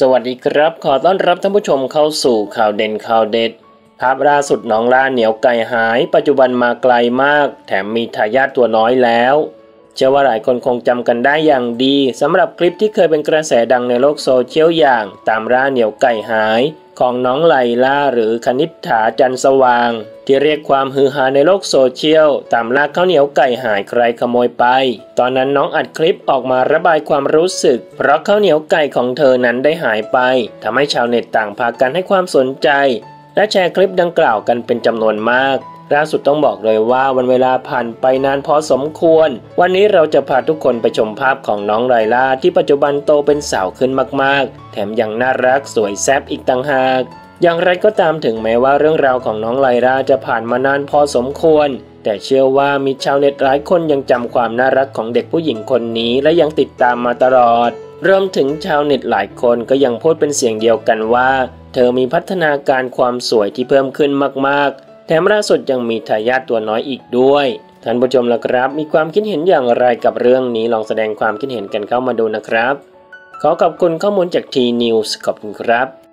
สวัสดีครับ ขอต้อนรับท่านผู้ชมเข้าสู่ข่าวเด่นข่าวเด็ดภาพล่าสุดน้องล่าเหนียวไก่หาย ปัจจุบันมาไกลมาก แถมมีทายาทตัวน้อยแล้ว เชื่อว่าหลายคนคงจำกันได้อย่างดีสำหรับคลิปที่เคยเป็นกระแสดังในโลกโซเชียลอย่าง ตามล่าเหนียวไก่หาย ของน้องไลล่าหรือคณิษฐาจันสว่าง ที่เรียกความฮือฮาในโลกโซเชียลตามล่าข้าวเหนียวไก่หายใครขโมยไป ตอนนั้นน้องอัดคลิปออกมาระบายความรู้สึก เพราะข้าวเหนียวไก่ของเธอนั้นได้หายไปทำให้ชาวเน็ตต่างพากันให้ความสนใจ และแชร์คลิปดังกล่าวกันเป็นจำนวนมากล่าสุดต้องบอกเลยว่าวันเวลาผ่านไปนานพอสมควร วันนี้เราจะพาทุกคนไปชมภาพของน้องไรล่าที่ปัจจุบันโตเป็นสาวขึ้นมากๆ แถมยังน่ารักสวยแซ่บอีกต่างหาก อย่างไรก็ตามถึงแม้ว่าเรื่องราวของน้องไลล่าจะผ่านมานานพอสมควร แต่เชื่อว่ามีชาวเน็ตหลายคนยังจำความน่ารักของเด็กผู้หญิงคนนี้และยังติดตามมาตลอด รวมถึงชาวเน็ตหลายคนก็ยังพูดเป็นเสียงเดียวกันว่า เธอมีพัฒนาการความสวยที่เพิ่มขึ้นมากๆ แถมล่าสุดยังมีทายาทตัวน้อยอีกด้วยท่านผู้ชมล่ะครับ มีความคิดเห็นอย่างไรกับเรื่องนี้ลองแสดงความคิดเห็นกันเข้ามาดูนะครับ ขอขอบคุณข้อมูลจากทีนิวส์ขอบคุณครับ